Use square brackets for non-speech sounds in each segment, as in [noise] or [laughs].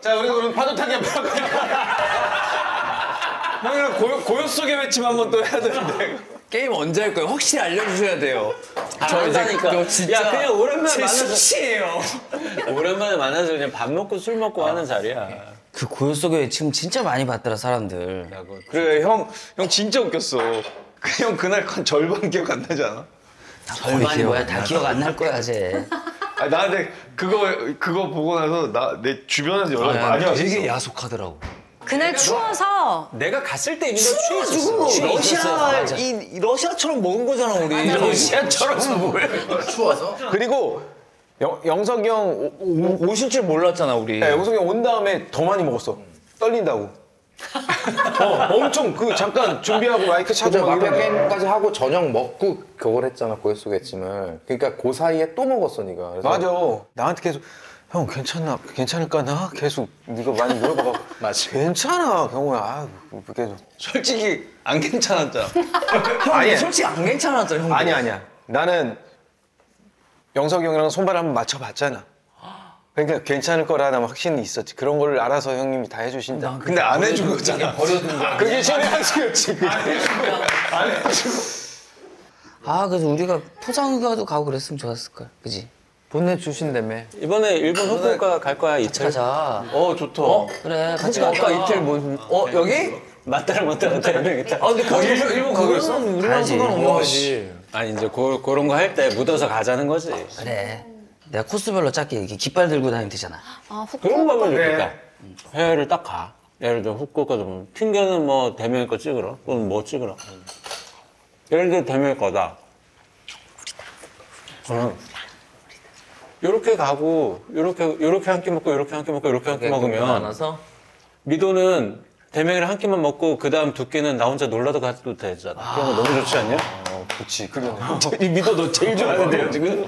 자, 우리 그럼 파도 타기 한번 할까요? 형이랑 [laughs] 고요, 고요 속의 외침 한번 또 해야 되는데. 게임 언제 할 거예요? 확실히 알려주셔야 돼요. 저 이제 그거 진짜 야 그냥 오랜만에 제 만나서 수치예요. [laughs] 오랜만에 만나서 그냥 밥 먹고 술 먹고 하는 자리야. 그 고요 속에 지금 진짜 많이 봤더라 사람들. 그래, 형, 형 진짜 웃겼어. 그 형 그날 한 절반 기억 안 나지 않아? 절반이 뭐야? 다 기억 안 날 거야, [laughs] 쟤. 아, 나한테 그거, 그거 보고 나서 나, 내 주변에서 연락 많이 왔어. 되게 야속하더라고. 그날 추워서 내가 갔을 때 이미 너 취했었어. 지금 취해 러시아. 이, 이 러시아처럼 먹은 거잖아 우리. 러시아처럼 뭘? 그리고 영, 영석이 형 오- 오- 오실 줄 몰랐잖아 우리. 네, 영석이 형 온 다음에 더 많이 먹었어. 떨린다고. 어, 엄청 그 잠깐 준비하고 마이크 차고 막 마피아 이러는데. 게임까지 하고 저녁 먹고 그걸 했잖아 고요 속의 짐을 그러니까 그 사이에 또 먹었어 네가 그래서 맞아. 나한테 계속 형 괜찮나 괜찮을까 나 계속 네가 많이 물어봐. [laughs] 맞아. 괜찮아 경호야. 아, 뭐 계속 솔직히 안 괜찮았잖아. 형 아니야. 솔직히 안 괜찮았잖아 형. 아니 아니야. 나는 영석이 형이랑 손발 한번 맞춰봤잖아. 그러니까 괜찮을 거라는 확신이 있었지. 그런 걸 알아서 형님이 다 해주신다. 근데 안 해준 거잖아. 버려둔 거야. 그게 신의 한수였지. 그게. 안 해주고. 아 그래서 우리가 포장휴가도 가고 그랬으면 좋았을 걸. 그지? 보내주신다며 이번에 일본 후쿠오카 갈 거야 이틀. 가자. 어 좋다. 그래 같이 가자. 아까 이틀 뭐 어 여기? 맞다를 못하는 되겠다. 아 근데 거기 일본 일본 가겠어? 우리랑 가야지. 상관없는 거지. 아니 이제 고, 그런 거 할 때 묻어서 가자는 거지. 그래. 내가 코스별로 짧게 이렇게 깃발 들고 다니면 되잖아. 아, 그런 거 후쿠오카 하면 좋겠다. 해외를 딱 가. 예를 들어 후쿠오카 좀 핑계는 뭐 대명의 거 찍으러. 또는 뭐 찍으러. 예를 들어 대명의 거다. 저는 요렇게 가고 요렇게 요렇게 한 끼 먹고 요렇게 한 끼 먹고 요렇게 한 끼 먹으면 많아서 미도는 대명이를 한 끼만 먹고 그 다음 두 끼는 나 혼자 놀러도 가도 되잖아. 그런 거 너무 좋지 않냐? 어, 그렇지. 그러네. 이 미도 너 제일 좋아하는데요 지금?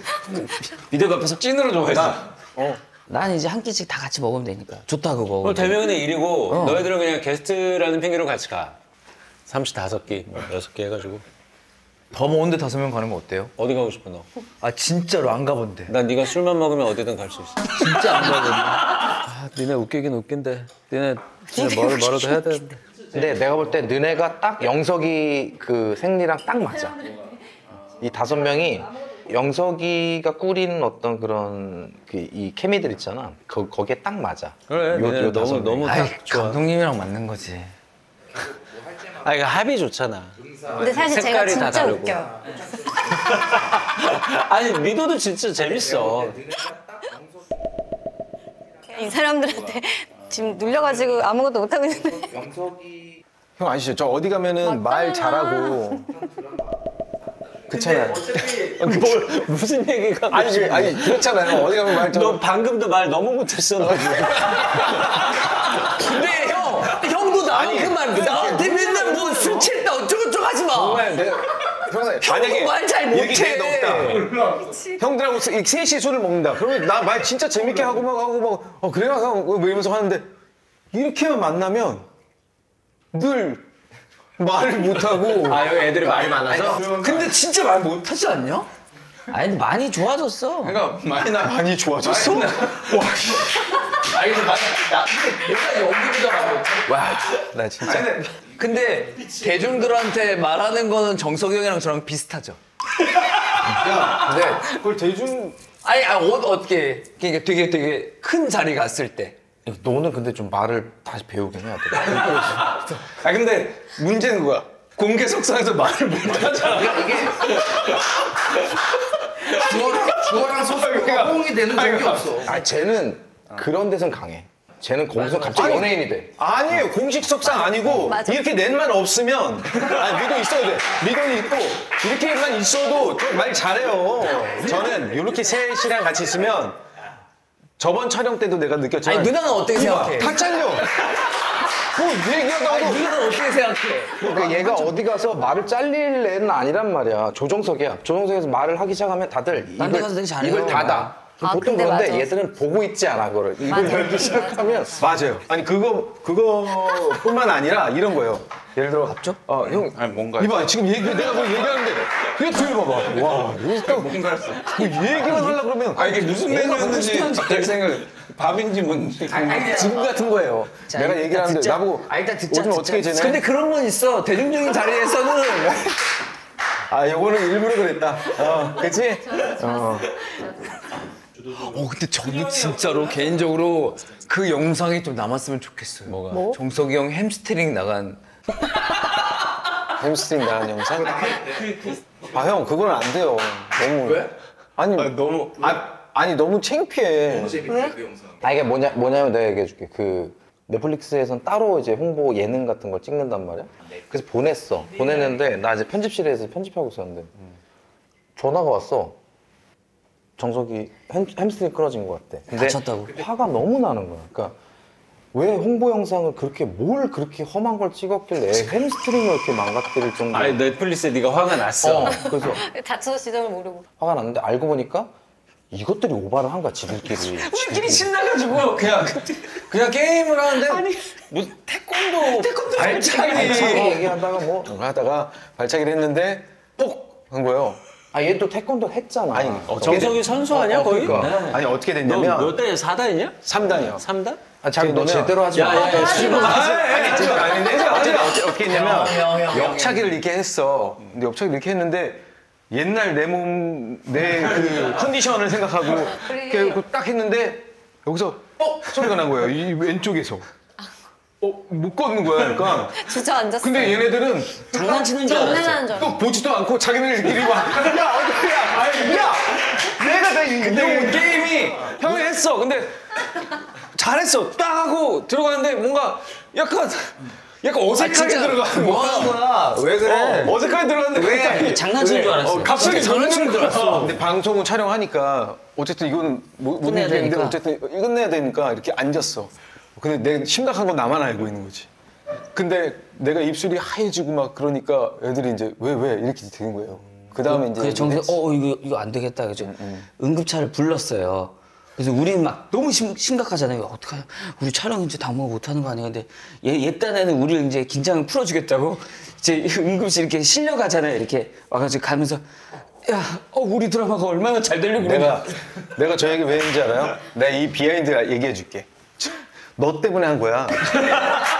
미대가 앞에서 찐으로 좋아했어. 난 이제 한 끼씩 다 같이 먹으면 되니까. 좋다 그거. 어, 대명이는 일이고 너희들은 그냥 게스트라는 핑계로 같이 가. 35끼, 뭐 6개 해가지고. 더 먼데 다섯 명 가는 거 어때요? 어디 가고 싶어 너? 아 진짜로 안 가본데 난 네가 술만 먹으면 어디든 갈 수 있어. 진짜 안 가본데 아, 니네 웃기긴 웃긴데. 니네 진짜 뭐를 뭐라도 해야 되는데. 근데 내가 볼 때 너네가 딱 영석이 그 생리랑 딱 맞아 이 다섯 명이 영석이가 꾸리는 어떤 그런 그 이 케미들 있잖아 거, 거기에 딱 맞아 그래, 다섯 너무 명이. 너무 아이, 딱 좋아. 감독님이랑 맞는 거지. 아 이거 합이 좋잖아. 근데 사실 제가 다 진짜 다르고. 웃겨요. [laughs] 아니 미도도 진짜 재밌어. 이 사람들한테 지금 눌려가지고 아무것도 못하고 있는데. 형 아시죠? 저 어디 가면은 말 잘하고. [laughs] 그렇잖아요. [laughs] 뭘 무슨 얘기가? 아니, 그, 아니 그렇잖아요. 어디 가면 말 잘. 너 방금도 말 너무 못했어. 너. 근데 형, 형도 나한테 말 나한테 맨날 뭐술 취했다 어쩌고 저쩌고 하지 마. 정말 내가 평소에 형도 말잘 못해. 형들하고 세- 이 셋이 술을 먹는다. 그러면 나 말 진짜 재밌게 하고 막 하고 막 어 그래요 형뭐 이러면서 하는데 이렇게만 만나면 늘 말을 못 하고. 아 여기 애들이 말이 많아서. 근데 진짜 말 못하지 않냐? 아니 근데 많이 좋아졌어. 그러니까 많이 나 많이 좋아졌어. 나 진짜. 근데 대중들한테 말하는 거는 정석이 형이랑 저랑 비슷하죠. 근데 그걸 대중 아니, 아, 어, 어떻게 그러니까 되게 되게 큰 자리 갔을 때. 너는 근데 좀 말을 다시 배우긴 해야 돼 아 근데 문제는 그거야. 공개 석상에서 말을 못 하잖아. 주어랑 소설가 호응이 되는 적이 없어 아 쟤는 그런 데선 강해 쟤는 거기서 갑자기 아니, 연예인이 돼 아니에요. 공식 석상 아니고 맞아. 이렇게 넷만 없으면 아니 미도 있어야 돼. 미도는 있고 이렇게만 있어도 좀말 잘해요. 저는 이렇게 셋이랑 같이 있으면 저번 촬영 때도 내가 느꼈지만 아니 누나는 어떻게 생각해? 다 잘려. 뭐 얘기하다가도 누나는 어떻게 생각해? 그러니까 얘가 어디 가서 말을 잘릴 애는 아니란 말이야. 조정석이야. 조정석에서 말을 하기 시작하면 다들 입을, 가서 되게 잘해요. 입을 닫아. 아, 보통 근데 그런데 맞아. 얘들은 보고 있지 않아 그걸 이걸 열기 시작하면 맞아요. 아니 그거 그거뿐만 아니라 이런 거예요. 예를 들어 갑죠? 어, 형 아니 뭔가 이봐 지금 얘기 내가 뭐 얘기하는데 그냥 들어봐봐. 와 이거 또 뭔가 했어. 뭐 얘기만 하려 그러면 아 이게 무슨 메뉴였는지 갑자기 생각. 밥인지 뭔지. 지금 같은 거예요. 자, 내가 일단 얘기를 하는데 듣자. 나보고 아, 일단 듣자, 요즘. 어떻게 지내? 근데 그런 건 있어. 대중적인 자리에서는 [laughs] 아 요거는 일부러 그랬다. 어, 그치? 어. 어 근데 저는 진짜로 개인적으로 그 영상이 좀 남았으면 좋겠어요. 뭐가? 정석이 형 햄스트링 나간 [laughs] 햄스트링 나간 영상? 아 형 그건 안 돼요. 너무 왜? 아니 너무 아, 아니 너무 창피해. 아 이게 뭐냐 뭐냐면 내가 얘기해 줄게 그 넷플릭스에선 따로 이제 홍보 예능 같은 걸 찍는단 말이야 그래서 보냈어 보냈는데 나 이제 편집실에서 편집하고 있었는데 전화가 왔어 정석이 햄, 햄스트링 끊어진 것 같대 근데 다쳤다고? 화가 너무 나는 거야 그러니까 왜 홍보 영상을 그렇게 뭘 그렇게 험한 걸 찍었길래 햄스트링을 이렇게 망가뜨릴 정도로 아니 넷플릭스에 네가 화가 났어. 어, 그래서 [laughs] 다쳐서 지점을 모르고. 화가 났는데 알고 보니까 이것들이 오바를 한 거야 지들끼리 [laughs] 끼리 신나가지고 그냥 그냥 게임을 하는데 뭐 태권도 발차기 발차기 얘기하다가 뭐 하다가 발차기를 했는데 뽁! 한 거예요. 아, 얘또 태권도 했잖아. 아니, 어, 정석이 선수 아니야 거의? 그러니까. 네. 아니 어떻게 됐냐면 너몇 단이야? 4단이냐? 3단이요. 3단? 아, 자기 너? 제대로 하지 마. 지금 아니 지금 아닌데 어떻게 했냐면 옆차기를 이렇게 했어. 근데 옆차기를 이렇게 했는데 옛날 내 몸 내 그 컨디션을 생각하고 [laughs] 이렇게 딱 했는데 여기서 뻑 소리가 난 거예요. 이 왼쪽에서. 어, 못 걷는 거야. 그러니까. [laughs] 주저앉았어. 근데 얘네들은 장난치는 줄 알았어. 장난하는 줄 알았어. 또 보지도 않고 자기네들끼리 [laughs] 막, 야, 어떡해, 아니, 야! 내가 다 이, 근데 게임이 형이 했어. 근데 잘했어. 딱 하고 들어가는데 뭔가 약간 약간 어색하게 진짜 들어가는 뭐. 하는 거야? 왜 그래? 어, 어색하게 들어갔는데 왜? 갑자기 장난치는 줄 알았어. 어, 갑자기 진짜 장난치는 줄 알았어. 근데 방송을 촬영하니까 어쨌든 이거는 못, 못 끝내야 이기는데 되니까. 어쨌든 끝내야 되니까 이렇게 앉았어. 근데 내 심각한 건 나만 알고 있는 거지. 근데 내가 입술이 하얘지고 막 그러니까 애들이 이제 왜 왜? 이렇게 되는 거예요. 그 다음에 이제 그래서 정석 어 이거 이거 안 되겠다. 그죠 응급차를 불렀어요. 그래서 우리는 막 너무 심, 심각하잖아요. 어떡하냐. 우리 촬영 이제 당분 못 하는 거 아니야 근데 얘, 얘 딴에는 우리를 이제 긴장을 풀어주겠다고 이제 응급실 이렇게 실려가잖아요. 이렇게 와가지고 가면서 야 어, 우리 드라마가 얼마나 잘 되려고 그러냐 내가 내가 저 얘기 왜 했는지 알아요? 내가 이 behind 얘기해 줄게. 너 때문에 한 거야.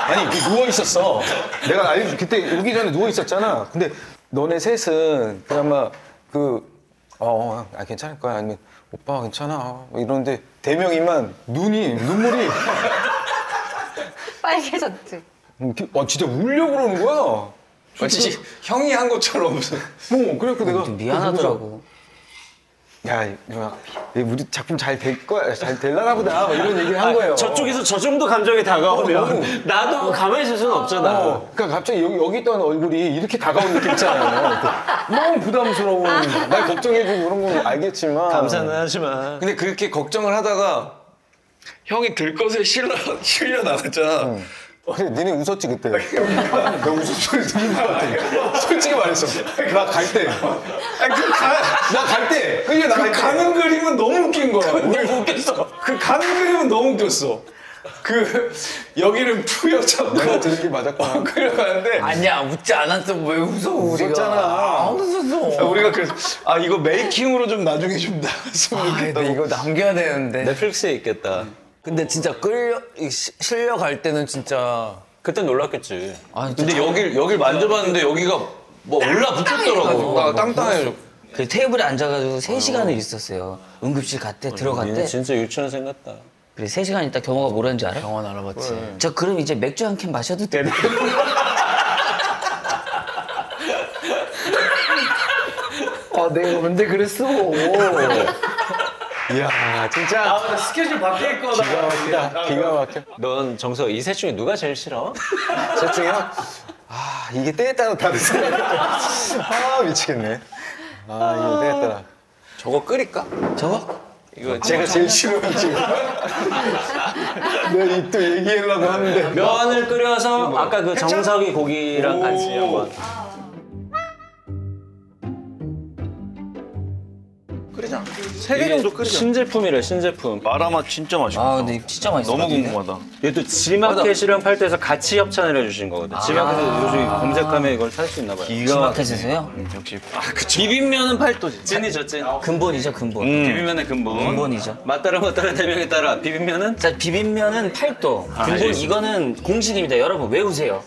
아니 그 누워 있었어. 내가 알려 그때 오기 전에 누워 있었잖아. 근데 너네 셋은 그나마 그 어, 아, 괜찮을 거야. 아니면 오빠 괜찮아. 뭐 이러는데 대명이만 눈이 눈물이 빨개졌지. 이렇게, 어, 진짜 울려고 그러는 거야. 마치 형이 한 것처럼 무슨 어, 그래갖고 내가 좀 미안하더라고 야, 이거 우리 작품 잘 될 거야, 잘 될라나 보다. 막 이런 얘기를 한 거예요. 저쪽에서 저 정도 감정이 다가오면 나도 가만히 있을 수는 없잖아. 어, 그러니까 갑자기 여기, 여기 있던 얼굴이 이렇게 다가온 느낌 있잖아요. 그 [laughs] 너무 부담스러운, 날 걱정해주고 그런 건 알겠지만. 감사는 하지만. 근데 그렇게 걱정을 하다가 형이 들것에 실려 실려 나갔잖아. 근 데 니네 웃었지, 그때. 나 웃음 소리 들린 것 같아. 솔직히 말했어. 나 갈 때. 나 갈 때. 그게 나갈 그 때. 가는 그림은 너무 웃긴 거야. 너무 웃겼어. 그 가는 그림은 너무 웃겼어. 그 여기를 부여잡고 내가 들은 게 맞았구나. 끌어가는데 아니야 웃지 않았어 왜 웃어 우리가 웃었잖아. 안 웃었어 우리가 그래서 아 이거 메이킹으로 좀 나중에 좀 나갔으면 아, 좋겠다. 이거 남겨야 되는데 넷플릭스에 있겠다. 근데 진짜 끌려 이 시- 실려갈 때는 진짜 그때 놀랐겠지. 아, 근데 진짜 여길 여길 만져봤는데 여기가 뭐 올라붙었더라고. 나 땅땅해져. 그 테이블에 앉아가지고 3시간을 있었어요 응급실 갔대 들어갔대 진짜 유치원생 같다. 그래 3시간 있다 경호가 뭐라는지 알아? 경호는 알아봤지 저 그럼 이제 맥주 한 캔 마셔도 되나? 아 내가 언제 그랬어 이야, 진짜. 스케줄 바뀔 거다 기가 막히다. 기가 막혀. 넌 정석 이셋 중에 누가 제일 싫어? 셋 중에요? 아, 이게 때에 따라 다르지. 아, 미치겠네. 아, 이거 때에 따라. 저거 끓일까? 저거? 이거 제가 제일 싫어요, 지금. 내가 이또 얘기하려고 하는데. 면을 끓여서 아까 그 정석이 고기랑 같이 한번. 세개 정도 끓이죠. 신제품이래 신제품. 마라맛 진짜 맛있겠다. 아 근데 진짜 맛있어. 너무 궁금하다. 얘도 지마켓이랑 팔 때에서 같이 협찬을 해주신 거거든. 지마켓에서 요즘 검색하면 이걸 살 수 있나 봐요. 지마켓에서요? 역시 비빔면은 팔도지. 찐이죠 찐. 근본이죠 근본. 비빔면의 근본. 근본이죠. 맞따라 맞따라 대명에 따라 비빔면은 자 비빔면은 8도. 근본 알겠습니다. 이거는 공식입니다. 여러분 외우세요.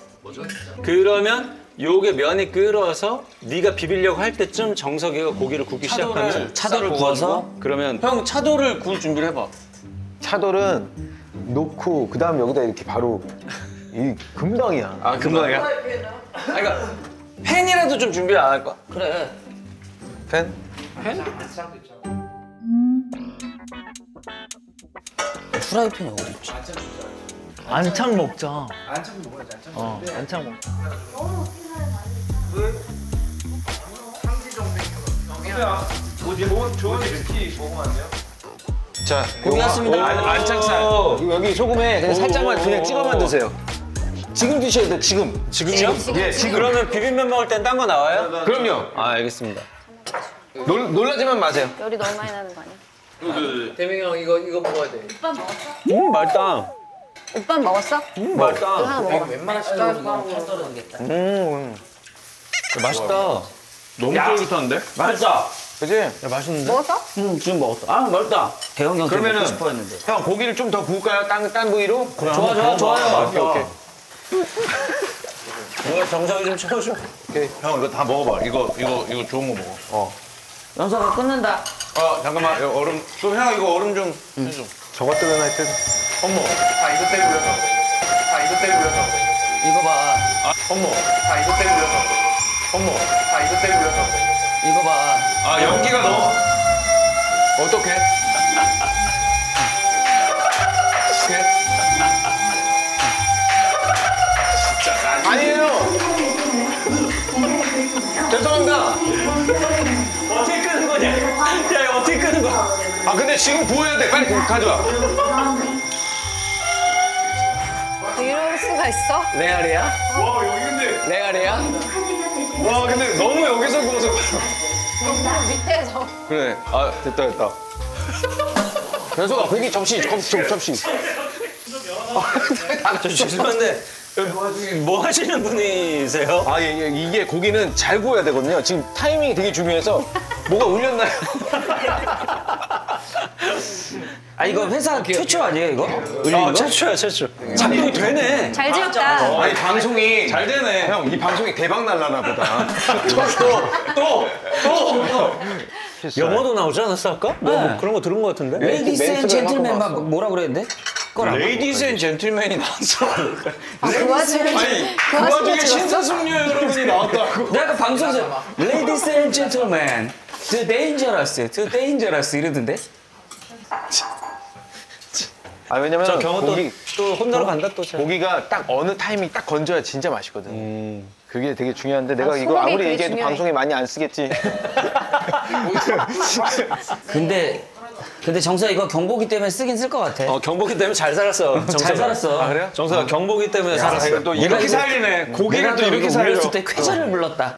그러면 요게 면이 끓어서 네가 비비려고 할 때쯤 정석이가 고기를 굽기 시작하면 차돌을 싹 구워서? 그러면 형 차돌을 구울 준비를 해봐. 차돌은 놓고 그 다음 여기다 이렇게 바로 이 금방이야. 아 금방이야? 아 그러니까 팬이라도 좀 준비 안할 거야? 그래. 팬? 프라이팬이 어디 있지? 안창 먹자. 안창 먹어야지. 안창. 어, 안창 먹자. 자, 고기 왔습니다. 안, 안창살. 여기 소금에 그냥 살짝만 그냥 찍어만 드세요. 지금 드셔야 돼, 지금. 지금요? 예, 지금. 그러면 비빔면 먹을 땐 딴 거 나와요? 그럼요. 아 알겠습니다. 놀, 놀라지만 마세요. 열이 너무 많이 나는 거 아니야? 대명이 형 이거 이거 먹어야 돼. 음 맛있다. 오빠 먹었어? 음 이거 맛있다. 하나 먹어. 웬만한 식당에서 먹으면 떨어지겠다. 맛있다. 너무 쫄깃한데? 맛있다. 그지? 먹었어? 응 지금 먹었어. 아 맛있다. 대형 형 그러면은- 먹고 싶어 했는데. 형, 고기를 좀 더 구울까요? 딴, 딴 부위로? 좋아 좋아 좋아요. 오케이, 오케이. [laughs] 이거 정석이 좀 채워줘. 형 이거 다 먹어봐. 이거 이거 이거 좋은 거 먹어. 연서가 끊는다. 아 잠깐만 이거 얼음. 좀 형 이거 얼음 좀 해줘. 저것들은 하여튼. 어머. 다 이것 때문에 그래서 다 이것 때문에 그래서 이거 봐. 어머. 다 이것 때문에 그래서 어머. 다 이것 때문에 그래서 이거 봐. 아 연기가 너무. 어떡해? 아니에요. 죄송합니다. 어떻게 끄는 거냐? 야 이거 어떻게 끄는 거야? 아 근데 지금 부어야 돼. 빨리 가져와. 수가 있어? 레알이야? 와 여기 근데. 레알이야? 와 근데 너무 여기서 구워서. [laughs] 밑에서. 그래. 아 됐다 됐다. [laughs] 그래서 고기 접시 접, 접, 접시. 저 죄송한데 뭐 하시는 분이세요? 아 예, 예, 이게 고기는 잘 구워야 되거든요. 지금 타이밍이 되게 중요해서 뭐가 울렸나요? [laughs] 아 이거 회사 최초 아니에요 이거? 아 거? 최초야 최초. 작동이 되네. 잘 지었다. 아니 방송이 잘 되네. 형 이 방송이 대박 날라나 보다. 또 또. 영어도 나오지 않았어 아까? 뭐, 뭐 그런 거 들은 거 같은데? Ladies and gentlemen 막 뭐라 그랬는데? Ladies and gentlemen이 나왔어. 아, 그 와중에. 그 와중에 찍었어? 신사숙녀 여러분이 나왔다고. 내가 방송에서 Ladies and gentlemen, the dangerous, the dangerous 이러던데? 아 왜냐면 저 경호 고기, 또 또 혼나러 간다 또. 저. 고기가 딱 어느 타이밍 딱 건져야 진짜 맛있거든. 그게 되게 중요한데 내가 아, 이거 아무리 얘기해도 중요해. 방송에 많이 안 쓰겠지. [laughs] 근데 근데 정서 이거 경보기 때문에 쓰긴 쓸 것 같아. 어 경복이 때문에 잘 살았어. 정서가. 잘 살았어. 아 그래요? 정서가 경복이 때문에 살았어. 또 이렇게 살리네. 고기를 또 이렇게 살려. 때 쾌저를 불렀다.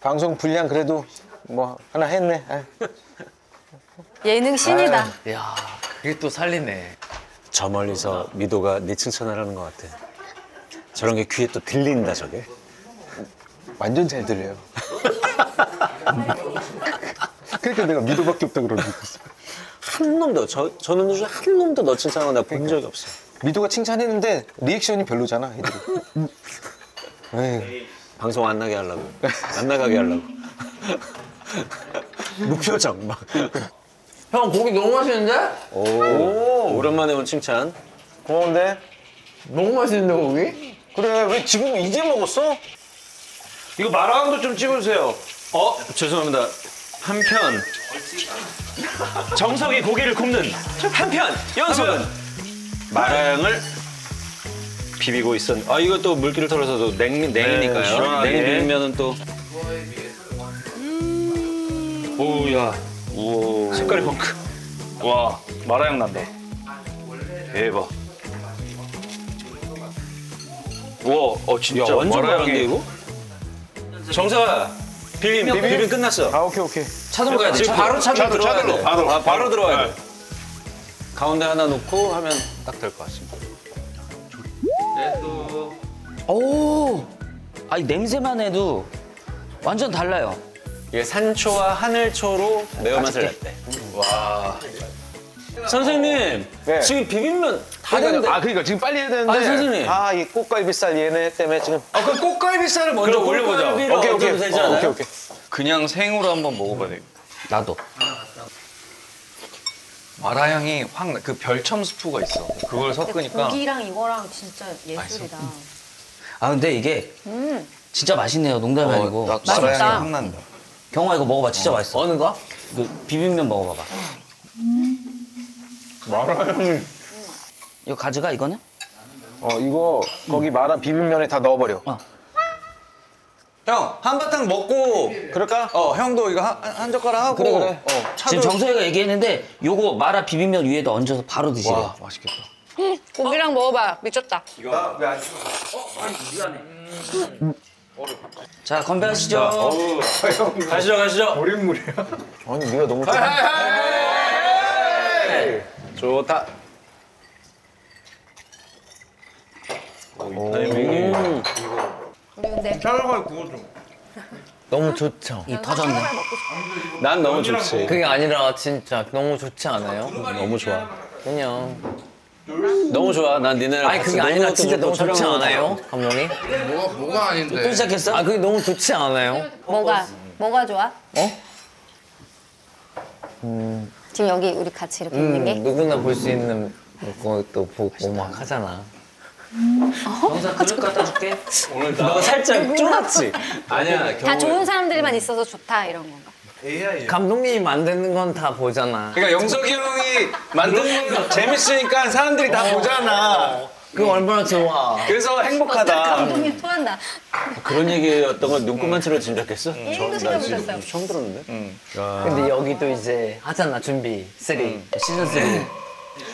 방송 분량 그래도 뭐 하나 했네. 아유. 예능 신이다. 야, 그게 또 살리네. 저 멀리서 미도가 네 칭찬을 하는 것 같아. 저런 게 귀에 또 들린다 저게. 완전 잘 들려요. [laughs] 그러니까 내가 미도밖에 없다 그러고 있어. 한 놈도 저 저는 중에 한 놈도 너 칭찬하고 내가 본 적이 없어. 미도가 칭찬했는데 리액션이 별로잖아, 애들이. 에이, [laughs] 방송 안 나게 하려고. 안 나가게 하려고. [laughs] 무표정 막. 형 고기 너무 맛있는데? 오, 오랜만에 온 칭찬. 고마운데? 너무 맛있는데 고기? 그래, 왜 지금 이제 먹었어? 이거 마라탕도 좀 찍어주세요. 어 죄송합니다. 한편 정석이 고기를 굽는 한편 연속은 마라양을 비비고 있었. 아 이거 또 물기를 털어서 또 냉, 냉이니까요. 시원하게. 냉이 비비면은 또 오야. 우와. 색깔이 펑크. 와 마라향 난다. 대박. 우와, 어 진짜 야 완전 마라향이- 마라인데 이거? 정석아 비빔 비빔, 끝났어. 아, 오케이, 오케이. 차도로 가야 돼. 지금. 바로 차도 차도, 들어가야 차도로, 돼. 바로. 아, 바로 들어가야 네. 돼. 가운데 하나 놓고 하면 딱 될 것 같습니다. 오. 아니 냄새만 해도 완전 달라요. 이게 산초와 하늘초로 매운맛을 냈대. 와. 선생님, 네. 지금 비빔면 다 그러니까, 됐는데. 아 그러니까 지금 빨리 해야 되는데 아니, 선생님. 아 이 꽃갈비살 얘네 때문에 지금 아, 그럼 꽃갈비살을 먼저 그럼 올려보자. 오케이 오케이 되지 어, 않아요? 오케이 오케이 그냥 생으로 한번 먹어봐야 돼. 나도. 마라 향이 확그 별첨 스프가 있어. 그걸 섞으니까 고기랑 이거랑 진짜 예술이다. 아 근데 이게 음, 진짜 맛있네요. 농담이 아니고. 나 맛있다. 마라 향이 확 난다. 경화 이거 먹어봐. 진짜 맛있어. 어느 거? 그 비빔면 먹어봐봐. 이거 가져가 이거는? 어 이거 거기 마라 비빔면에 다 넣어버려 형 한바탕 먹고 그럴까? 어 형도 이거 한, 한 젓가락 하고 그래, 그래. 어, 차도 지금 정서이가 얘기했는데 요거 마라 비빔면 위에다 얹어서 바로 드시래. 와 맛있겠다. 고기랑 먹어봐. 미쳤다. 자 건배하시죠. 가시죠, 가시죠. 아니 네가 너무 좋아 좋다. 타이밍이. 우리 근데 너무 좋죠. 이 터졌네. 난 너무 좋지. 그게 아니라 진짜 너무 좋지 않아요? 너무 좋아. 그냥. 너무 좋아. 난 니네랑 아니 같이 그게 아니라 진짜 너무 좋지 않아요? 감독님? 뭐가 뭐가 아닌데? 또 시작했어? 아 그게 너무 좋지 않아요? 뭐가 뭐가 좋아? 어? 지금 여기 우리 같이 이렇게 음, 있는 게 누구나 볼 수 있는 것도 보고 막 하잖아. 정서 그릇 갖다 줄게. 너 살짝 쫄았지? 아니야. 다 좋은 사람들만 있어서 좋다 이런 건가? 감독님이 만드는 건 다 보잖아. 그러니까 영석이 형이 만드는 거 재밌으니까 사람들이 다 보잖아. 그거 얼마나 좋아. 그래서 행복하다. 감독님 토한다. 그런 얘기였던 건 눈곱만치로 짐작했어? 이 정도 생각보셨어요. 처음 들었는데? 근데 여기도 이제 하잖아 준비. three. 시즌 3.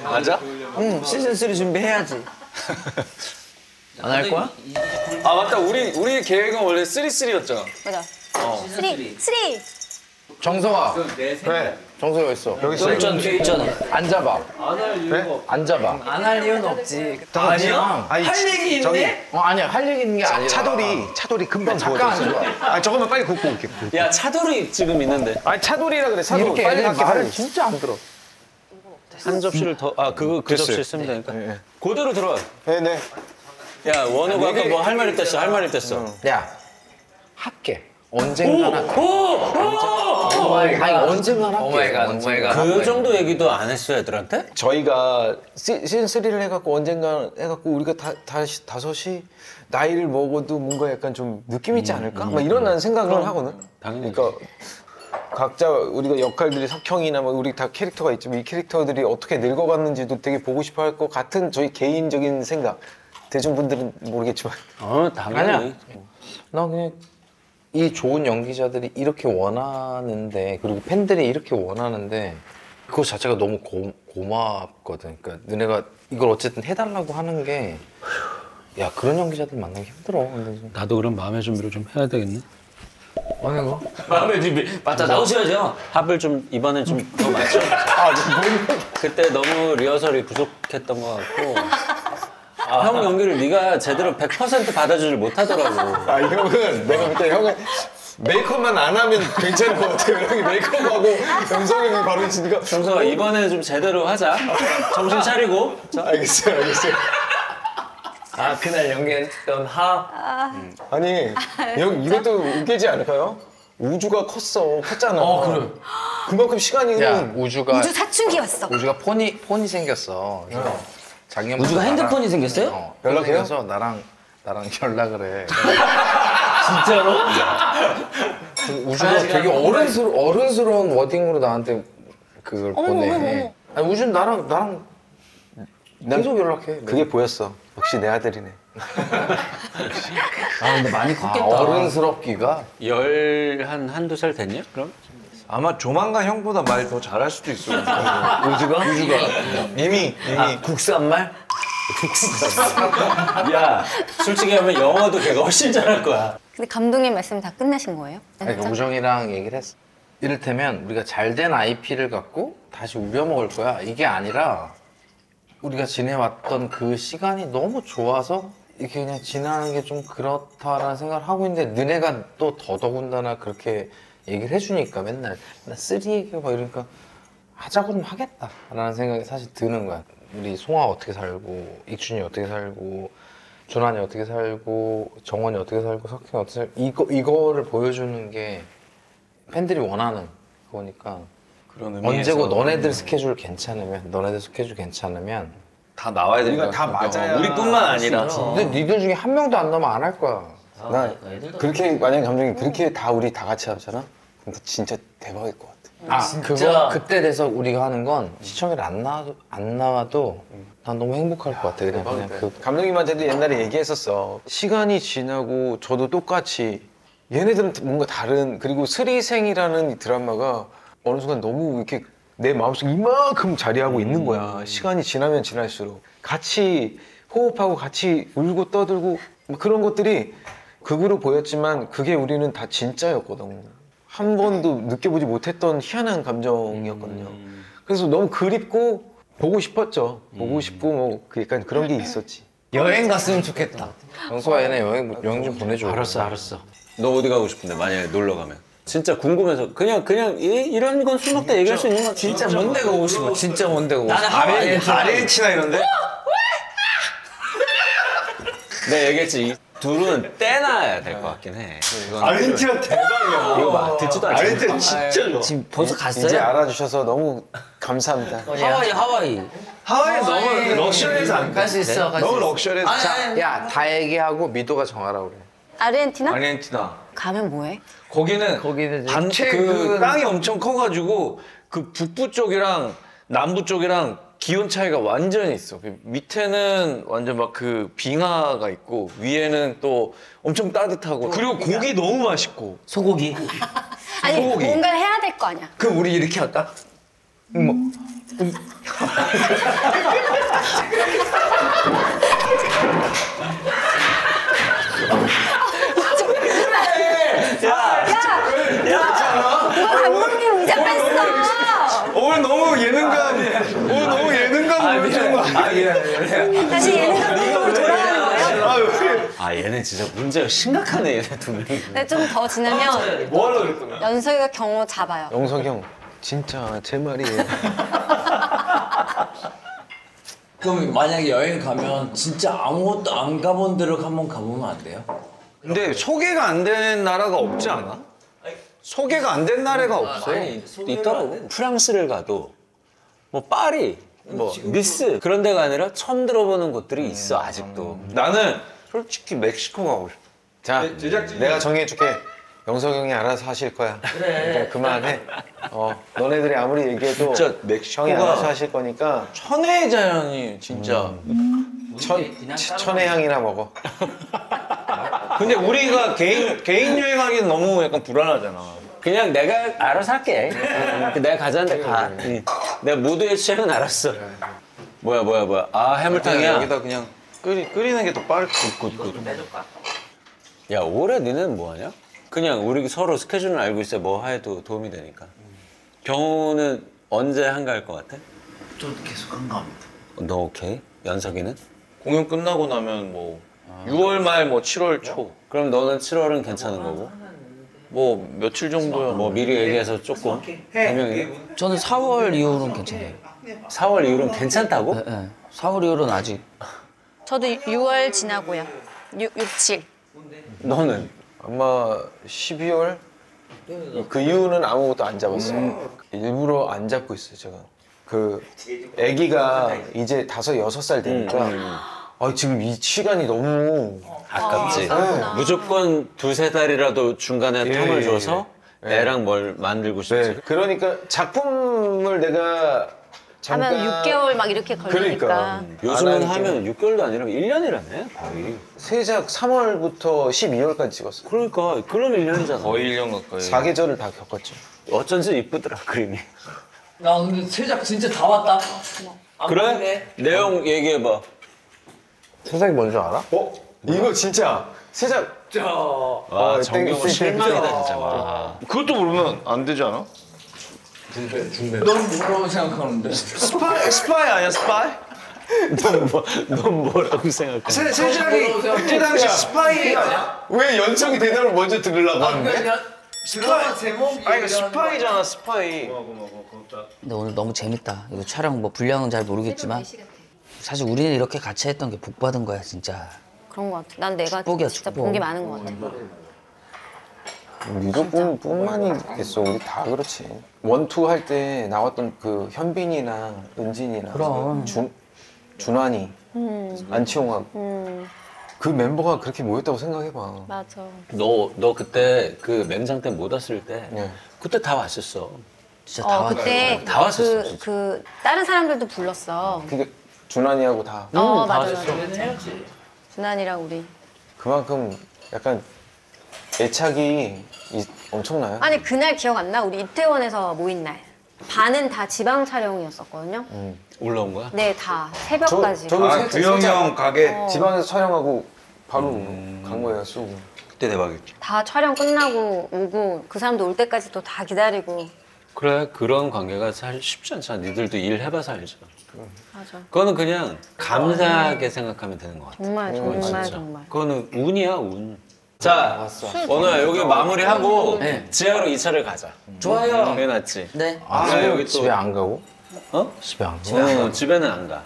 맞아? 응 시즌 3 준비해야지. 안 할 거야? 아 맞다. 우리 우리 계획은 원래 3-3였잖아. 맞아. 어. three three. 정서가 왜? 정서가 있어? 여기 있어 쫄전 있잖아. 앉아봐. 앉아봐. 안 할 이유는 없지. 아니야? 아니 할 얘기 있네? 어 아니야. 할 얘기 있는 게 아니라. 차돌이 차돌이 금방 있어. 아 저거만 빨리 굽고 올게 야, 차돌이 지금 있는데. 아니 차돌이라 그래 차돌. 이렇게 빨리 갖게 말을 진짜 안 들어. 한 접시를 더, 아, 그거 그 접시 쓰면 되니까. 그대로 들어와. 네 네. 야, 원호가 아까 뭐 할 말 있댔어, 할 말 있댔어. 야 할게 아니 언젠가는 할게 오마이갓, 언젠가. 오마이갓. 그 정도 얘기도 안 했어, 애들한테? 저희가 시- 시즌 3를 해갖고 언젠가 해갖고 우리가 다, 다시 다섯이 나이를 먹어도 뭔가 약간 좀 느낌 있지 않을까? 막 이런 나는 생각을 하거든. 당연히. 그러니까 각자 우리가 역할들이 석형이나 뭐 우리 다 캐릭터가 있지만 이 캐릭터들이 어떻게 늙어갔는지도 되게 보고 싶어 할 것 같은 저희 개인적인 생각. 대중분들은 모르겠지만 어, 당연히. 아니야. 나 그냥 이 좋은 연기자들이 이렇게 원하는데 그리고 팬들이 이렇게 원하는데 그거 자체가 너무 고, 고맙거든. 그러니까 너네가 이걸 어쨌든 해달라고 하는 게 야 그런 연기자들 만나기 힘들어. 근데 좀- 나도 그럼 마음의 준비를 좀 해야 되겠네. 어느 거? 마음의 준비. 맞다 나오셔야죠. 합을 좀 이번엔 좀 더 맞춰. 그때 너무 리허설이 부족했던 것 같고. 형 연기를 네가 제대로 100% 받아주질 못하더라고. 아 형은 내가 볼때 형은 메이크업만 안 하면 괜찮을 것 같아요. 형이 메이크업하고 영성이 형이 바로 있으니까 정서가 이번에 좀 제대로 하자. 정신 차리고. 자, 알겠어요, 알겠어요. 아 그날 연기했던 하. 아니 형 이것도 웃기지 않을까요? 우주가 컸어, 컸잖아. 그래. 그만큼 시간이 야 흐른. 우주가 우주 사춘기 왔어. 우주가 폰이 폰이 생겼어. 그래서 작년 우주가 핸드폰이 생겼어요? 어, 연락해요? 연락해서 나랑 나랑 연락을 해. 진짜로? 그 우주가 되게 어른스러 어른스러운 워딩으로 나한테 그걸 보내. 어머. 아니 우주는 나랑 나랑 계속 연락해. 그게 보였어. 역시 내 아들이네. 아 근데 많이 아, 컸겠다. 어른스럽기가 열 한 한두 살 됐냐? 그럼? 아마 조만간 형보다 말 더 잘할 수도 있어. [laughs] 우주가? 우주가. 이미 이미 아 국산말? [laughs] 야, 솔직히 하면 영어도 걔가 훨씬 잘할 거야. 근데 감독님 말씀 다 끝내신 거예요? 아니, 우정이랑 얘기를 했어. 이를테면 우리가 잘 된 IP를 갖고 다시 우려먹을 거야. 이게 아니라 우리가 지내왔던 그 시간이 너무 좋아서 이렇게 그냥 지나는 게 좀 그렇다라는 생각을 하고 있는데 너네가 또 더더군다나 그렇게 얘기를 해주니까 맨날 나 three 막 이러니까 하자 그러면 하겠다 라는 생각이 사실 드는 거야. 우리 송아 어떻게 살고 익준이 어떻게 살고 준환이 어떻게 살고 정원이 어떻게 살고 석현이 어떻게 살고 이거 이거를 보여주는 게 팬들이 원하는 거니까 그런 의미에서 언제고 너네들 스케줄 괜찮으면 너네들 스케줄 괜찮으면 다 나와야 된다. 다 맞아야 우리뿐만 아니라. 근데 니들 중에 한 명도 안 나오면 안 할 거야. 나 그렇게 만약에 감독이 그렇게 다 우리 다 같이 하잖아? 그럼 진짜 대박일 것 같아. 아 그거 그때 돼서 우리가 하는 건 시청률 안 나와도 안 나와도 난 너무 행복할 것 같아. 그냥 그냥 그 감독님한테도 옛날에 얘기했었어. 시간이 지나고 저도 똑같이 얘네들은 뭔가 다른 그리고 스리생이라는 이 드라마가 어느 순간 너무 이렇게 내 마음속에 이만큼 자리하고 있는 거야. 시간이 지나면 지날수록 같이 호흡하고 같이 울고 떠들고 뭐 그런 것들이 극으로 보였지만 그게 우리는 다 진짜였거든. 한 번도 느껴보지 못했던 희한한 감정이었거든요. 그래서 너무 그립고 보고 싶었죠. 보고 싶고 뭐그 약간 그런 게 있었지. 여행 갔으면 좋겠다. 영수가 얘네 여행 여행 좀 보내줘. 알았어 알았어. 너 어디 가고 싶은데 만약에 놀러 가면 진짜 궁금해서 그냥 그냥 이, 이런 건 술 먹다 얘기할 수 있는 거 진짜 먼데 가고 싶어. 진짜 먼데 가고 싶어. 하와이 아르헨티나 이런데? 내가 얘기했지 이 둘은 떼놔야 될 것 같긴 해 아르헨티나 대박이야. 이거 봐 듣지도 않지 아르헨티나 진짜 좋아. 지금 벌써 갔어요? 이제 알아주셔서 너무 감사합니다. 하와이 하와이. 하와이 너무 럭셔리해서 안갈수 있어. 갈수 너무 있어. 럭셔리해서. 아니, 아니, 아니. 야 다 얘기하고 미도가 정하라 그래. 아르헨티나? 아르헨티나. 가면 뭐해? 거기는 거기는 이제 단체 그 땅이 엄청 커가지고 그 북부 쪽이랑 남부 쪽이랑 기온 차이가 완전히 있어. 그 밑에는 완전 막 그 빙하가 있고 위에는 또 엄청 따뜻하고 그리고 고기 너무 맛있고. 소고기. [laughs] 아니 소고기. 뭔가를 해야 될 거 아니야. 그럼 우리 이렇게 할까? 누가 감독님 의자 뺐어. 오늘 너무 예능감, 보여주는 거 아니야? 다시 예능 감독으로 돌아가는 거예요? 아, 왜? 아 얘네 진짜 문제가 심각하네 얘네 두 명이 근데 좀 더 지나면 뭐 하려고 그랬더니? 연석이가 경호 잡아요. 영석이 형, 진짜 제 말이에요. [laughs] 그럼 만약에 여행 가면 진짜 아무것도 안 가본 데로 한번 가보면 안 돼요? 근데 소개가 안된 나라가 없지 않아? 소개가 안 된 나라가 없어. 있더라고 프랑스를 가도 뭐 파리 뭐 니스 그런 데가 아니라 처음 들어보는 곳들이 있어 아직도 나는 솔직히 멕시코 가고 싶어. 자, 내가 정해줄게. 영석이 형이 알아서 하실 거야. 그래. 그만해. 어, 너네들이 아무리 얘기해도 진짜 형이 멕시코가 알아서 하실 거니까 천혜의 자연이 진짜. 천, 천혜향이나 먹어. 근데 우리가 개인 개인 여행하기는 너무 약간 불안하잖아. 그냥 내가 알아서 할게. 내가 가자는데 가. 응. 내가 모두의 취향은 알았어. 뭐야 뭐야 뭐야. 아 해물탕이야. 여기다 그냥 끓이, 끓이는 게 더 빠를 것 같고. 야 올해 너는 뭐하냐? 그냥 우리 서로 스케줄을 알고 있어 뭐 해도 도움이 되니까. 경호는 언제 한가할 것 같아? 좀 계속 한가합니다. 너 오케이? 연석이는? 공연 끝나고 나면 뭐 6월 말 뭐 7월 초. 그럼 너는 7월은 괜찮은 거고? 뭐 며칠 정도야. 뭐 미리 얘기해서 조금 대명이 저는 4월 이후로는 괜찮아요. 4월 이후로는 괜찮다고? 네, 네. 4월 이후로는 아직 저도 6월 지나고요. 6, 6, 7. 너는? 아마 12월? 그 이후는 아무것도 안 잡았어요. 일부러 안 잡고 있어요, 제가. 그, 아기가 이제 다섯, 여섯 살 되니까, 아, 지금 이 시간이 너무. 아깝지. 그렇구나. 무조건 두세 달이라도 중간에 예, 텀을 예, 줘서 예. 애랑 뭘 만들고 싶지. 네. 그러니까 작품을 내가 잠깐. 하면 6개월 막 이렇게 걸리니까. 그러니까. 요즘은 안 하니까. 하면 6개월도 아니라 1년이라네, 거의. 세작 3월부터 12월까지 찍었어요. 그러니까, 그럼 1년이잖아. 거의 1년 가까이. 4계절을 다 겪었죠. 어쩐지 이쁘더라, 그림이. 나 근데 세작 진짜 다 왔다. 안 그래? 보이네. 내용 얘기해봐. 세상이 뭔 줄 알아? 어? 이거 진짜 세작. 와 정경호 땡- 실망이다 진짜. 와. 그것도 모르면 안 되지 않아? 넌 뭐라고 생각하는데? 스파이 스파이 아니야 스파이? 넌, 뭐, 넌 뭐라고 생각해? 세, 세작이 그때 당시 스파이 아니야? 왜 연청이 대답을 먼저 들으려고 하는데? 드라마 제목이 아니 그 스파이잖아 스파이. 근데 오늘 너무 재밌다. 이거 촬영 뭐 분량은 잘 모르겠지만 사실 우리는 이렇게 같이 했던 게 복 받은 거야 진짜. 그런 것 같아. 난 내가 축복이야, 진짜 축복. 본게 많은 것 같아. 유독뿐 뿐만이겠어. 우리 다 그렇지. one two 할 때 나왔던 그 현빈이나 은진이나 그럼. 준 준환이, 안치홍하고 음, 그 멤버가 그렇게 모였다고 생각해봐. 맞아. 너, 너 그때 그 맹장 때 못 왔을 때 네. 그때 다 왔었어. 진짜 다 어, 왔어. 그때 다 왔었어, 그, 진짜. 그 다른 사람들도 불렀어. 그게 준환이하고 다 어, 맞아, 맞아. 준환이랑 우리. 그만큼 약간 애착이 이- 엄청나요. 아니 그날 기억 안 나? 우리 이태원에서 모인 날. 반은 다 지방 촬영이었었거든요. 올라온 거야? 네, 다 새벽까지. 저도 아 진짜 형 가게 지방에서 촬영하고 바로 간 거예요, 쏘고. 그때 대박이었지. 다 촬영 끝나고 오고 그 사람도 올 때까지 또 다 기다리고. 그래 그런 관계가 사실 쉽지 않잖아. 니들도 일 해봐서 알죠. 맞아. 그거는 그냥 감사하게 생각하면 되는 것 같아. 정말 정말 진짜. 정말. 그거는 운이야 운. 자 오늘 여기 마무리하고 네. 지하로 2차를 가자. 좋아요. 그게 낫지. 네. 아, 아, 여기 또- 집에 안 가고? 어? 집에 안 가고? 어, 집에는 안 가.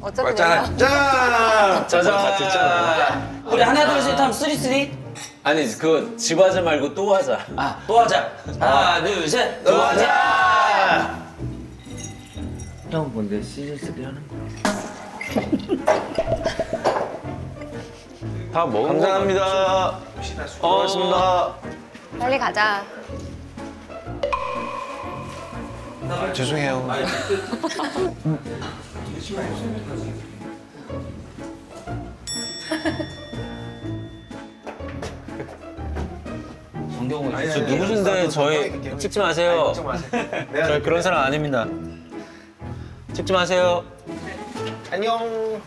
어차피 짠! 짜잔 [laughs] 다 듣잖아. 우리 하나 둘셋 하면 three three. 아니 그거 집 하자 말고 또 하자. 아, 또 하자. 하나, 둘, 셋. 또 하자. 형 뭔데 시즌3 하는 거야? 다 먹은 감사합니다. 고맙습니다. 빨리 가자. 죄송해요. 정경호 저 누구신데 저희 찍지 마세요. 저희 그런 사람 아닙니다. 찍지 마세요. 안녕.